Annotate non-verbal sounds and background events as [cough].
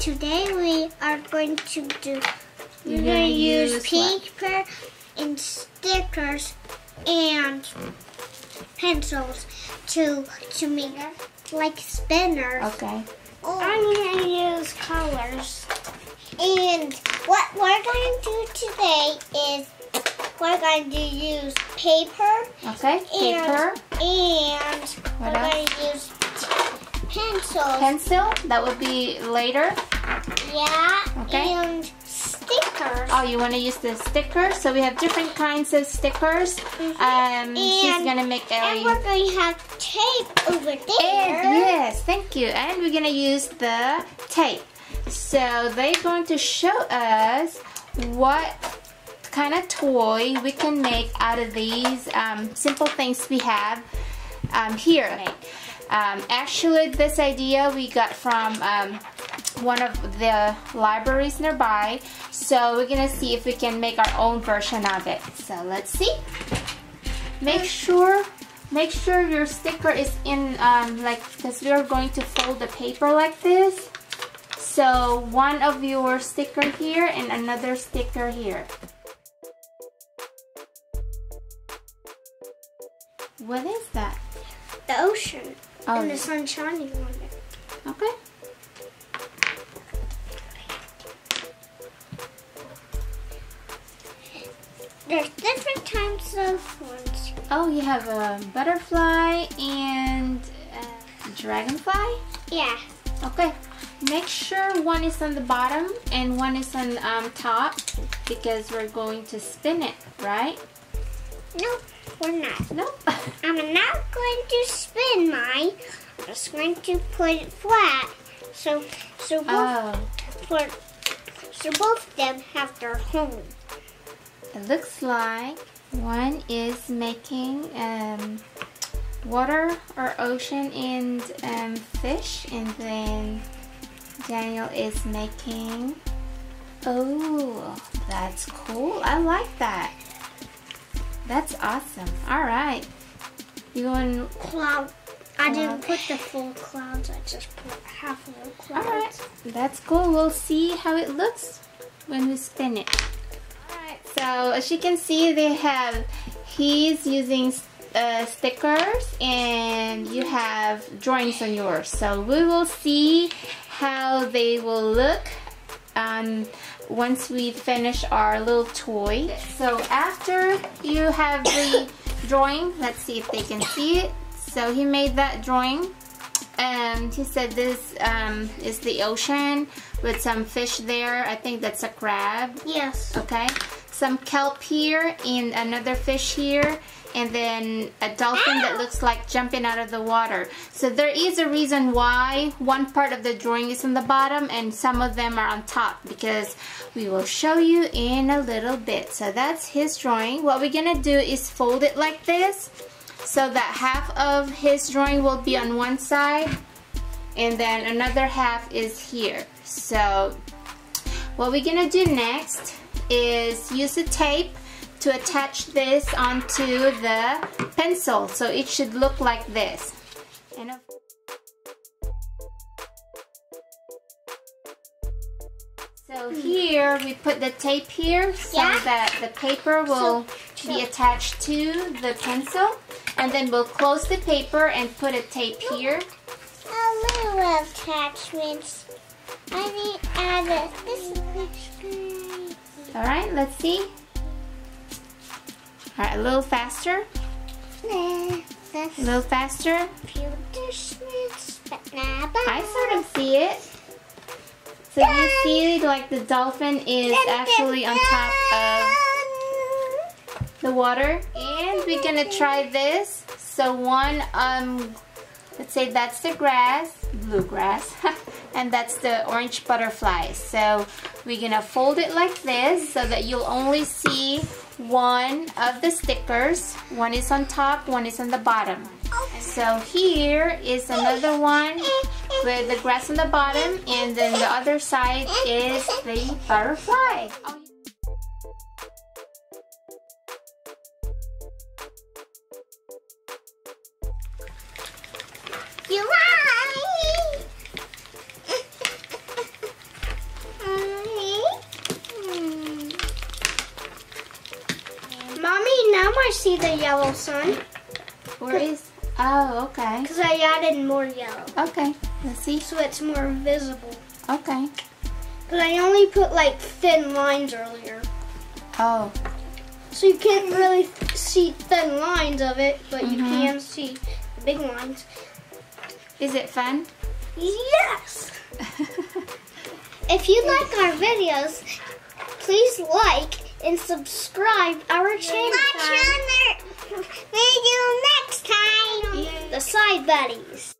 today we are going to do. We're going gonna use paper and stickers and pencils to to make like spinners. Okay. Oh. I'm going to use colors. And what we're going to do today is we're going to use paper Okay. Paper. and, and we're else? going to use pencils. Pencil. That would be later. Yeah. Okay. And stickers. Oh, you want to use the stickers? So we have different kinds of stickers. Um, she's gonna make and we're going to have tape over there. And yes, thank you. And we're gonna use the tape. So they're going to show us what kind of toy we can make out of these um, simple things we have um, here. Um, actually, this idea we got from um, one of the libraries nearby. So we're gonna see if we can make our own version of it. So let's see. Make sure make sure your sticker is in um, like because we are going to fold the paper like this so one of your sticker here and another sticker here what is that The ocean. Oh, And the sun shining on it. okay There's different types of ones. oh you have a butterfly and a dragonfly Yeah. Okay, make sure one is on the bottom and one is on um, top because we're going to spin it, right? Nope, we're not. Nope. [laughs] I'm not going to spin mine. I'm just going to put it flat. So, so both, oh, for, so both of them have their home. It looks like one is making um, water or ocean and um, fish and then Daniel is making oh that's cool. I like that. That's awesome. All right. You want Cloud. I didn't put the full clouds. I just put half of the clouds. all right. that's cool. We'll see how it looks when we spin it so as you can see they have he's using uh, stickers and you have drawings on yours. So we will see how they will look um, once we finish our little toy. So after you have the [coughs] drawing let's see if they can see it. So he made that drawing and he said this um, is the ocean with some fish there. I think that's a crab. Yes. okay some kelp here and another fish here and then a dolphin that looks like jumping out of the water. So there is a reason why one part of the drawing is on the bottom and some of them are on top because we will show you in a little bit. So that's his drawing. What we're gonna do is fold it like this so that half of his drawing will be on one side and then another half is here. So what we're gonna do next is use a tape to attach this onto the pencil. So it should look like this. And of- so here we put the tape here so Yeah. that the paper will be attached to the pencil. And then we'll close the paper and put a tape here. A little attachments. I need add a, this. All right let's see all right a little faster a little faster I sort of see it. So you see like the dolphin is actually on top of the water. And we're gonna try this. So one, um, let's say that's the grass, bluegrass, [laughs] and that's the orange butterfly. So we're gonna fold it like this so that you'll only see one of the stickers. One is on top, one is on the bottom. So here is another one with the grass on the bottom and then the other side is the butterfly. You lie. [laughs] Mommy, now I see the yellow sun. Where is? Oh, okay. Because I added more yellow. Okay, let's see. So it's more visible. Okay. But I only put like thin lines earlier. Oh. So you can't really see thin lines of it, but mm -hmm. you mm-hmm. can see the big lines. Is it fun? Yes! If you like our videos, please like and subscribe our channel. Watch another video next time. The Sci Buddies.